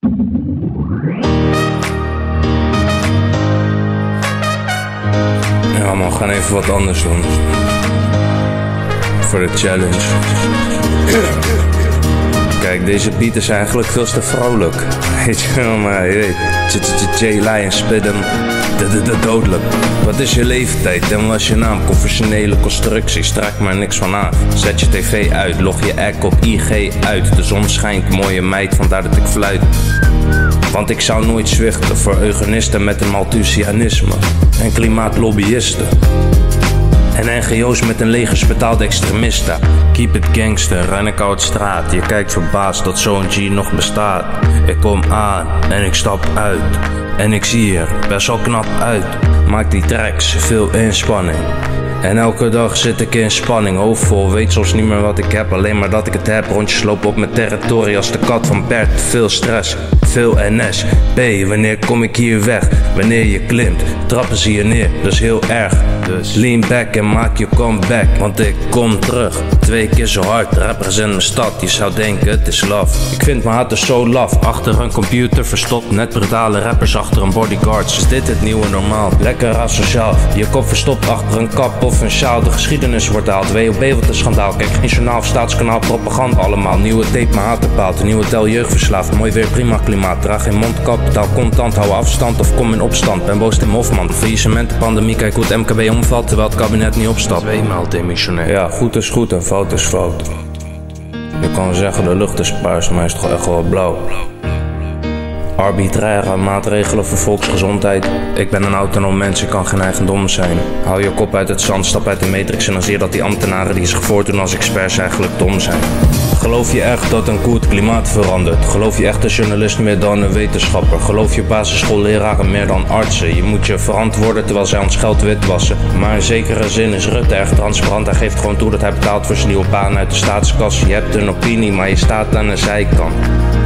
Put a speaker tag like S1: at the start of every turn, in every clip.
S1: Ja man, we gaan even wat anders doen. Voor de challenge. Kijk, deze beat is eigenlijk veel te vrolijk. Weet je wel, maar je weet. J Lion spit hem. Dodelijk. Wat is je leeftijd en wat is je naam? Conventionele constructie, strak maar niks van aan. Zet je tv uit, log je act op IG uit. De zon schijnt, mooie meid, vandaar dat ik fluit. Want ik zou nooit zwichten voor eugenisten met een Malthusianisme en klimaatlobbyisten. En NGO's met een leger betaalde extremisten. Keep it gangster, ren ik uit straat. Je kijkt verbaasd dat zo'n G nog bestaat. Ik kom aan en ik stap uit. En ik zie er best wel knap uit. Maak die tracks, veel inspanning. En elke dag zit ik in spanning, hoofdvol, weet soms niet meer wat ik heb. Alleen maar dat ik het heb, rondjes lopen op mijn territorie als de kat van Bert. Veel stress, veel NS. B, wanneer kom ik hier weg? Wanneer je klimt, trappen ze je neer, dat is heel erg. Dus lean back en maak je comeback, want ik kom terug. Twee keer zo hard, in mijn stad, je zou denken het is laf. Ik vind mijn hart dus zo laf, achter een computer verstopt. Net brutale rappers achter een bodyguard, is dit het nieuwe normaal? Lekker asociaal, je kop verstopt achter een kap of een sjaal. De geschiedenis wordt haald, WOB wat een schandaal. Kijk geen journaal staatskanaal, propaganda allemaal. Nieuwe tape, mijn hart bepaalt, nieuwe tel jeugdverslaafd. Mooi weer, prima klimaat, draag geen mondkap, betaal contant, hou afstand of kom in opstand. Ben boos Tim Hofman, faillissement, pandemie, kijk hoe het MKB omvalt terwijl het kabinet niet opstapt. Tweemaal demissionair. Ja, goed is goed en fout is fout. Je kan zeggen de lucht is paars, maar is toch echt wel blauw. Arbitraire maatregelen voor volksgezondheid. Ik ben een autonoom mens, ik kan geen eigendom zijn. Hou je kop uit het zand, stap uit de matrix en dan zie je dat die ambtenaren die zich voordoen als experts eigenlijk dom zijn. Geloof je echt dat een koe klimaat verandert? Geloof je echt een journalist meer dan een wetenschapper? Geloof je basisschoolleraren meer dan artsen? Je moet je verantwoorden terwijl zij ons geld witwassen. Maar in zekere zin is Rutte erg transparant. Hij geeft gewoon toe dat hij betaalt voor zijn nieuwe baan uit de staatskas. Je hebt een opinie, maar je staat aan de zijkant.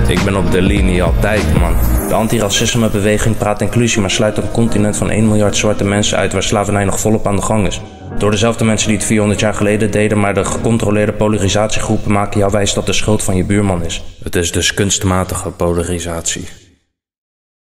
S1: Ik ben op de linie altijd, man. De antiracismebeweging praat inclusie, maar sluit een continent van 1 miljard zwarte mensen uit waar slavernij nog volop aan de gang is. Door dezelfde mensen die het 400 jaar geleden deden, maar de gecontroleerde polarisatiegroepen maken jou wijs dat de schuld van je buurman is. Het is dus kunstmatige polarisatie.